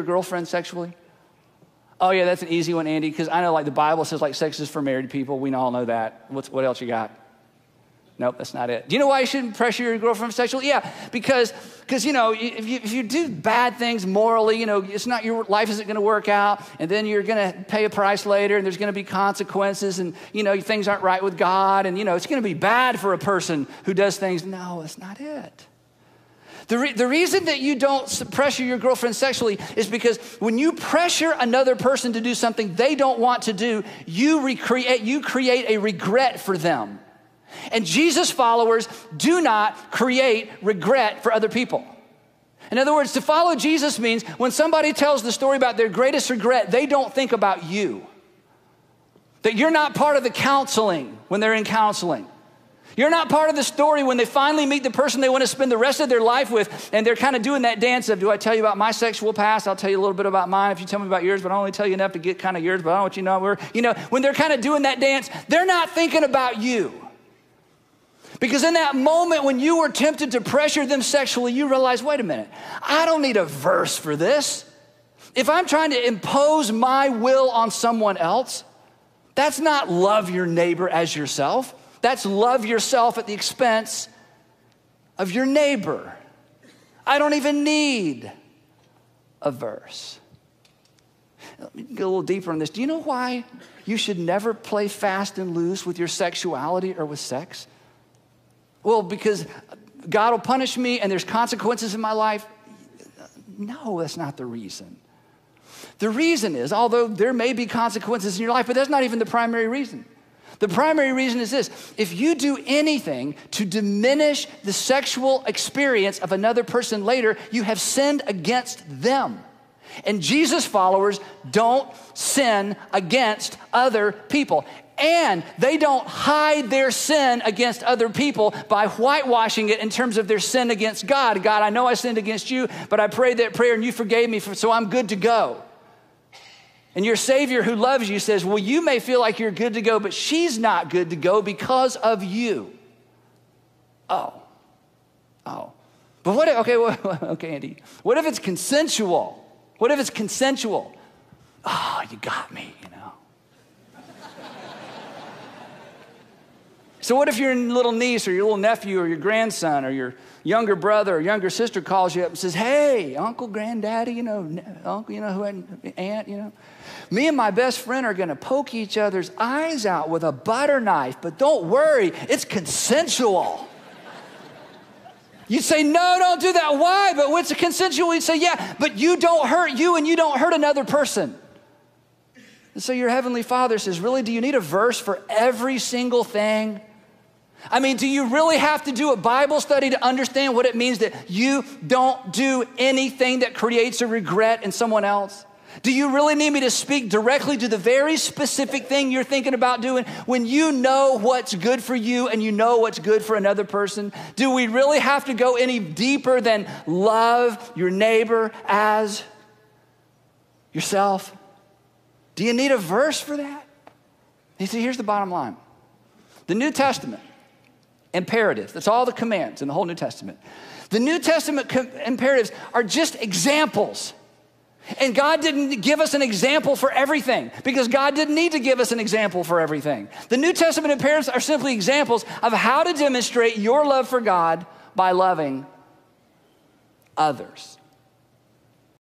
your girlfriend sexually? Oh, yeah, that's an easy one, Andy, because I know like the Bible says like sex is for married people. We all know that. What's, what else you got? Nope, that's not it. Do you know why you shouldn't pressure your girlfriend sexually? Yeah, because because you know if you, if you do bad things morally, you know it's not your life isn't going to work out, and then you're going to pay a price later, and there's going to be consequences, and you know things aren't right with God, and you know it's going to be bad for a person who does things. No, that's not it. The, re- the reason that you don't pressure your girlfriend sexually is because when you pressure another person to do something they don't want to do, you recreate you create a regret for them. And Jesus followers do not create regret for other people. In other words, to follow Jesus means when somebody tells the story about their greatest regret, they don't think about you. That you're not part of the counseling when they're in counseling. You're not part of the story when they finally meet the person they want to spend the rest of their life with, and they're kind of doing that dance of, Do I tell you about my sexual past? I'll tell you a little bit about mine if you tell me about yours, but I only tell you enough to get kind of yours, but I don't want you to know we're, you know, when they're kind of doing that dance, they're not thinking about you. Because in that moment when you were tempted to pressure them sexually, you realize, wait a minute, I don't need a verse for this. If I'm trying to impose my will on someone else, that's not love your neighbor as yourself. That's love yourself at the expense of your neighbor. I don't even need a verse. Let me get a little deeper on this. Do you know why you should never play fast and loose with your sexuality or with sex? Well, because God will punish me and there's consequences in my life. No, that's not the reason. The reason is, although there may be consequences in your life, but that's not even the primary reason. The primary reason is this if you do anything to diminish the sexual experience of another person later, you have sinned against them. And Jesus followers don't sin against other people. And they don't hide their sin against other people by whitewashing it in terms of their sin against God. God, I know I sinned against you, but I prayed that prayer and you forgave me, for, so I'm good to go. And your Savior who loves you says, Well, you may feel like you're good to go, but she's not good to go because of you. Oh. Oh. But what if, okay, okay, Andy. What if it's consensual? What if it's consensual? Oh, you got me, you know. So, what if your little niece or your little nephew or your grandson or your younger brother or younger sister calls you up and says, Hey, uncle, granddaddy, you know, uncle, you know, who aunt, you know, me and my best friend are gonna poke each other's eyes out with a butter knife, but don't worry, it's consensual. You'd say, No, don't do that. Why? But what's consensual? You'd say, Yeah, but you don't hurt you and you don't hurt another person. And so your heavenly father says, Really, do you need a verse for every single thing? I mean, do you really have to do a Bible study to understand what it means that you don't do anything that creates a regret in someone else? Do you really need me to speak directly to the very specific thing you're thinking about doing when you know what's good for you and you know what's good for another person? Do we really have to go any deeper than love your neighbor as yourself? Do you need a verse for that? You see, here's the bottom line the New Testament imperatives. That's all the commands in the whole New Testament. The New Testament com- imperatives are just examples. And God didn't give us an example for everything because God didn't need to give us an example for everything. The New Testament imperatives are simply examples of how to demonstrate your love for God by loving others.